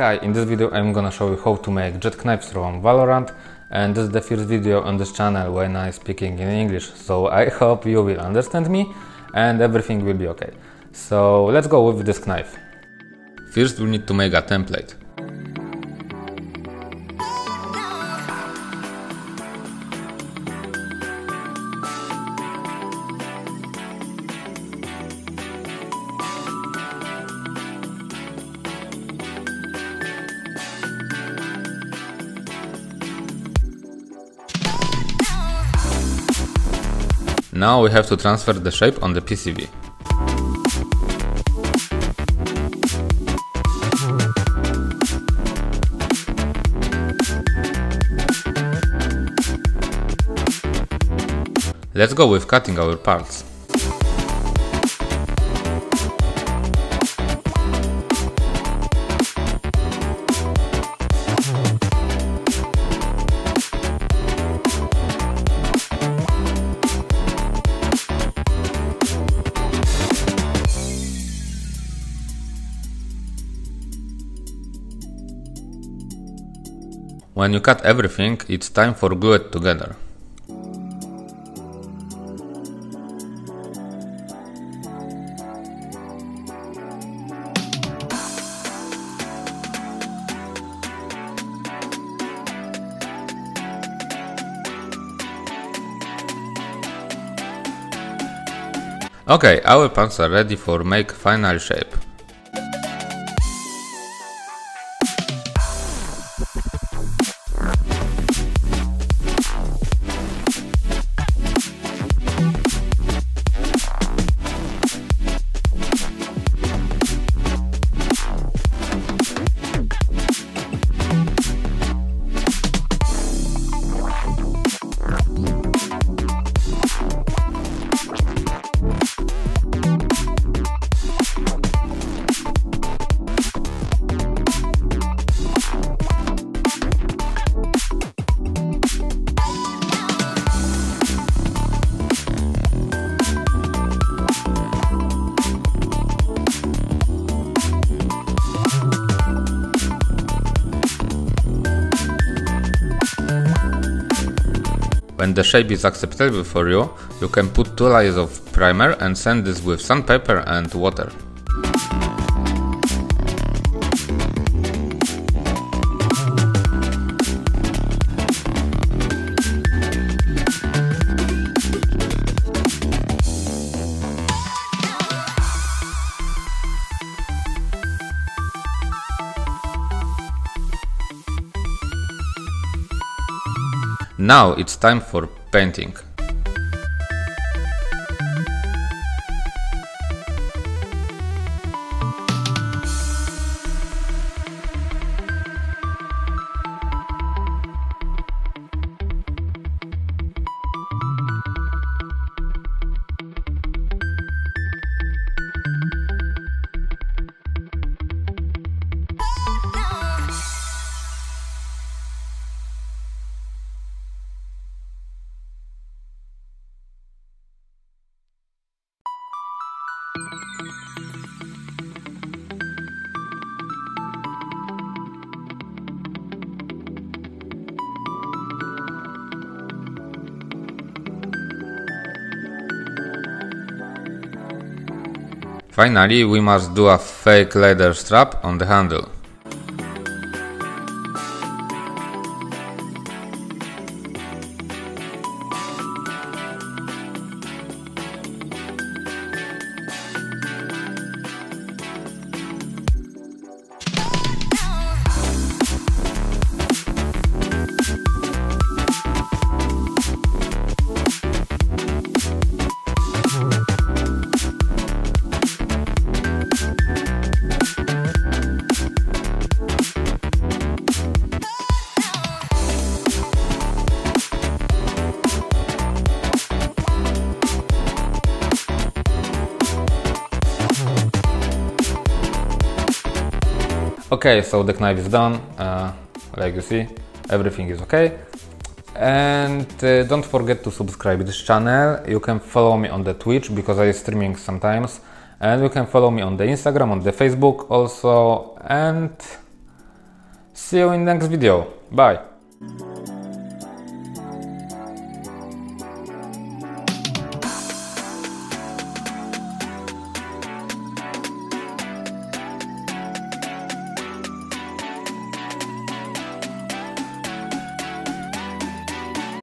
Hi, in this video I'm gonna show you how to make Jett knives from Valorant and this is the first video on this channel when I'm speaking in English so I hope you will understand me and everything will be okay. So let's go with this knife. First we need to make a template. Now we have to transfer the shape on the PCB. Let's go with cutting our parts. When you cut everything, it's time for glue it together. Okay, our pants are ready for make final shape. When the shape is acceptable for you, you can put two layers of primer and sand this with sandpaper and water. Now it's time for painting. Finally, we must do a fake leather strap on the handle. Okay, so the knife is done, uh, like you see, everything is okay. And uh, don't forget to subscribe this channel. You can follow me on the Twitch because I streaming sometimes. And you can follow me on the Instagram, on the Facebook also. And See you in next video. Bye!